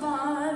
fun.